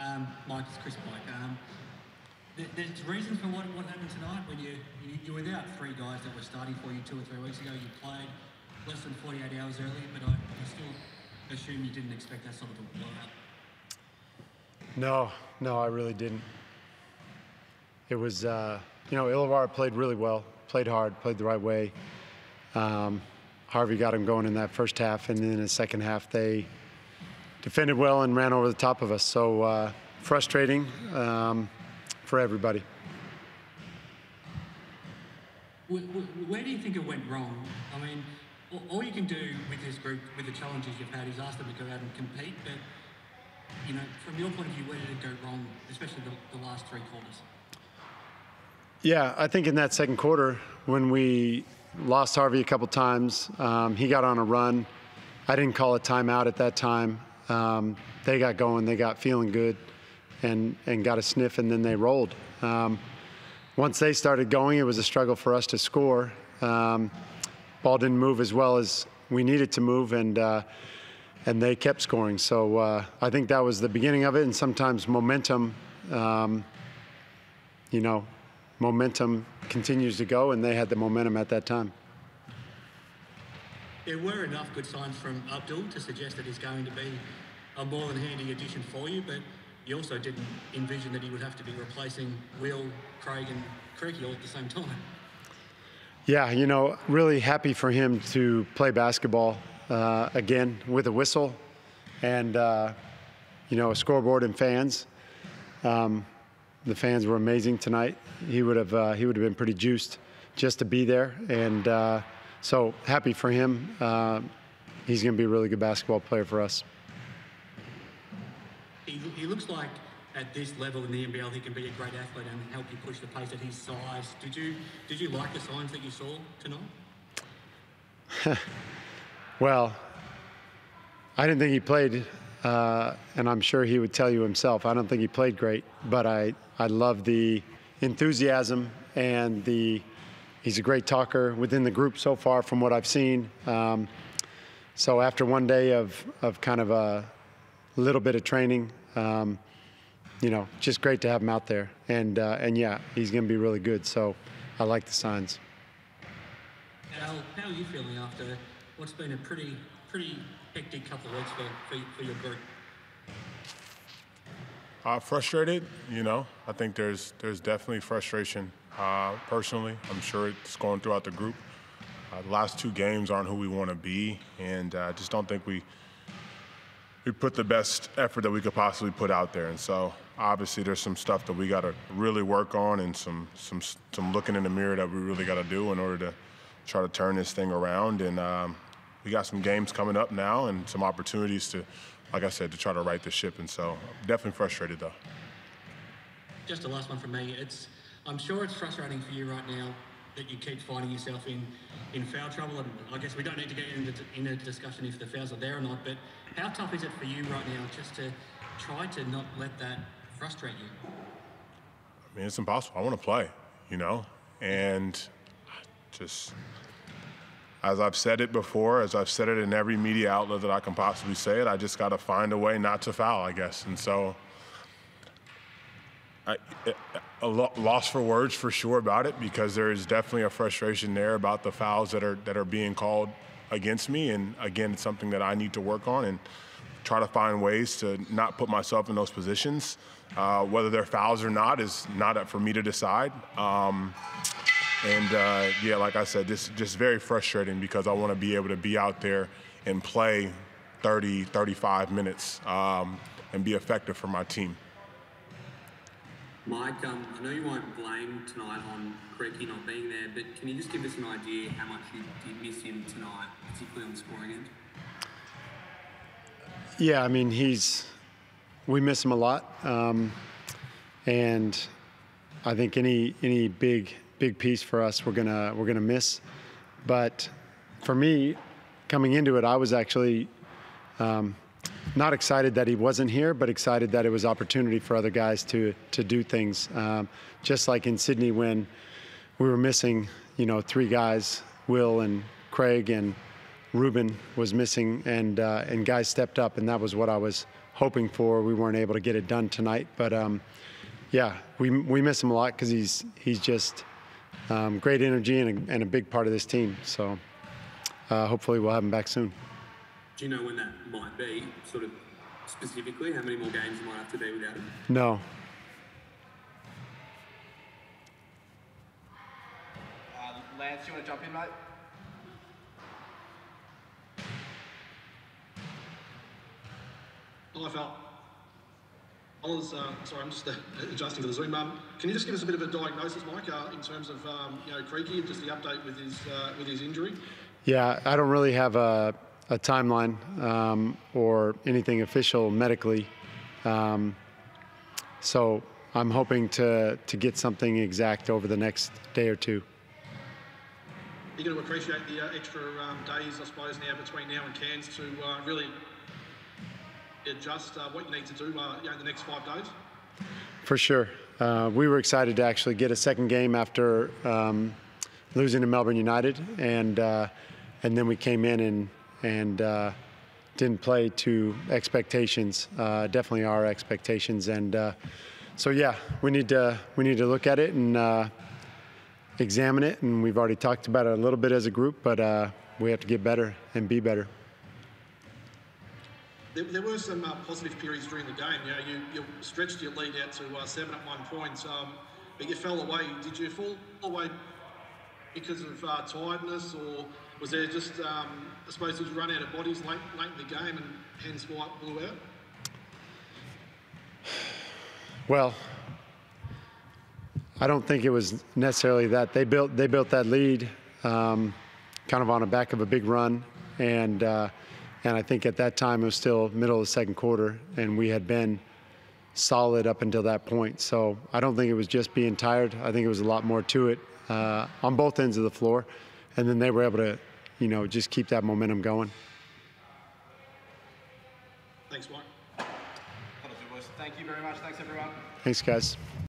Um, Mike, it's Chris Pike. Um, there, there's reasons for what, what happened tonight when you, you you were without three guys that were starting for you two or three weeks ago. You played less than 48 hours early, but I, I still assume you didn't expect that sort of blowout. No, no, I really didn't. It was, uh, you know, Illawarra played really well, played hard, played the right way. Um, Harvey got him going in that first half, and then in the second half they defended well and ran over the top of us. So uh, frustrating um, for everybody. Where, where do you think it went wrong? I mean, all, all you can do with this group, with the challenges you've had, is ask them to go out and compete. But you know, from your point of view, where did it go wrong, especially the, the last three quarters? Yeah, I think in that second quarter, when we lost Harvey a couple times, um, he got on a run. I didn't call a timeout at that time. Um, they got going, they got feeling good, and and got a sniff, and then they rolled. Um, once they started going, it was a struggle for us to score. Um, ball didn't move as well as we needed to move, and uh, and they kept scoring. So uh, I think that was the beginning of it, and sometimes momentum, um, you know, momentum continues to go, and they had the momentum at that time. There were enough good signs from Abdul to suggest that he's going to be a more than handy addition for you, but you also didn't envision that he would have to be replacing Will, Craig, and Creaky all at the same time. Yeah, you know, really happy for him to play basketball uh, again with a whistle and, uh, you know, a scoreboard and fans. Um, the fans were amazing tonight. He would have uh, he would have been pretty juiced just to be there, and uh, so happy for him. Uh, he's going to be a really good basketball player for us. He, he looks like at this level in the NBL, he can be a great athlete and help you push the pace at his size. Did you did you like the signs that you saw tonight? well, I didn't think he played, uh, and I'm sure he would tell you himself. I don't think he played great, but I I love the enthusiasm and the. He's a great talker within the group so far, from what I've seen. Um, so after one day of of kind of a little bit of training. Um, you know, just great to have him out there. And uh, and yeah, he's going to be really good. So I like the signs. Al, how are you feeling after what's been a pretty pretty hectic couple of weeks for, for, for your group? Uh, frustrated, you know. I think there's there's definitely frustration. Uh, personally, I'm sure it's going throughout the group. Uh, the last two games aren't who we want to be, and I uh, just don't think we we put the best effort that we could possibly put out there. And so obviously there's some stuff that we got to really work on and some some some looking in the mirror that we really got to do in order to try to turn this thing around. And um, we got some games coming up now and some opportunities to, like I said, to try to right the ship. And so definitely frustrated though. Just the last one from me. It's I'm sure it's frustrating for you right now that you keep finding yourself in, in foul trouble. And I guess we don't need to get into in a discussion if the fouls are there or not, but how tough is it for you right now just to try to not let that frustrate you? I mean, it's impossible. I want to play, you know, and just as I've said it before, as I've said it in every media outlet that I can possibly say it, I just got to find a way not to foul, I guess. And so, I, a loss for words for sure about it because there is definitely a frustration there about the fouls that are that are being called against me. And again, it's something that I need to work on and try to find ways to not put myself in those positions. Uh, whether they're fouls or not is not up for me to decide. Um, and uh, yeah, like I said, just just very frustrating because I want to be able to be out there and play 30, 35 minutes um, and be effective for my team. Mike, um, I know you won't blame tonight on Creaky not being there, but can you just give us an idea how much you did miss him tonight, particularly on the scoring end? Yeah, I mean, he's, we miss him a lot. Um, and I think any, any big, big piece for us, we're gonna, we're gonna miss. But for me, coming into it, I was actually um, not excited that he wasn't here, but excited that it was opportunity for other guys to to do things. Um, just like in Sydney when we were missing, you know, three guys, Will and Craig and Reuben was missing, and uh, and guys stepped up, and that was what I was hoping for. We weren't able to get it done tonight, but um, yeah, we we miss him a lot because he's he's just um, great energy and a, and a big part of this team. So uh, hopefully we'll have him back soon. Do you know when that might be, sort of specifically? How many more games you might have to be without him? No, Uh, Lance, you want to jump in, mate? Hi, Phil. I was, uh, sorry, I'm just uh, adjusting to the Zoom. Um, can you just give us a bit of a diagnosis, Mike, uh, in terms of um, you know Creaky and just the update with his uh, with his injury? Yeah, I don't really have a, a timeline um, or anything official medically. Um, so I'm hoping to, to get something exact over the next day or two. You're going to appreciate the uh, extra um, days, I suppose, now between now and Cairns to uh, really adjust uh, what you need to do uh, you know, the next five days. For sure. Uh, we were excited to actually get a second game after um, losing to Melbourne United, and uh, and then we came in and and uh, didn't play to expectations. Uh, definitely our expectations, and uh, so yeah, we need to we need to look at it and uh, examine it. And we've already talked about it a little bit as a group, but uh, we have to get better and be better. There, there were some uh, positive periods during the game. You know, you, you stretched your lead out to seven at one point, um, but you fell away. Did you fall away because of uh, tiredness, or was there just, um, I suppose, it was run out of bodies late, late in the game, and hence why it blew out? Well, I don't think it was necessarily that they built they built that lead um, kind of on the back of a big run, and uh, and I think at that time it was still middle of the second quarter, and we had been solid up until that point. So I don't think it was just being tired. I think it was a lot more to it uh, on both ends of the floor, and then they were able to, you know, just keep that momentum going. Thanks, Mike. That'll do, boys. Thank you very much. Thanks, everyone. Thanks, guys.